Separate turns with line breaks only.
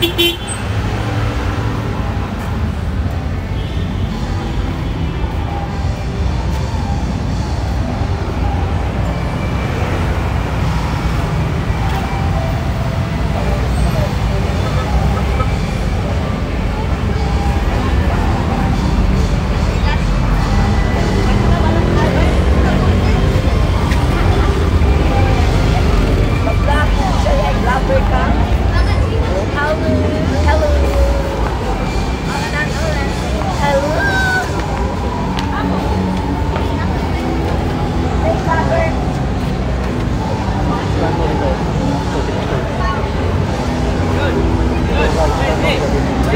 ピピッ